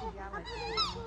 我不知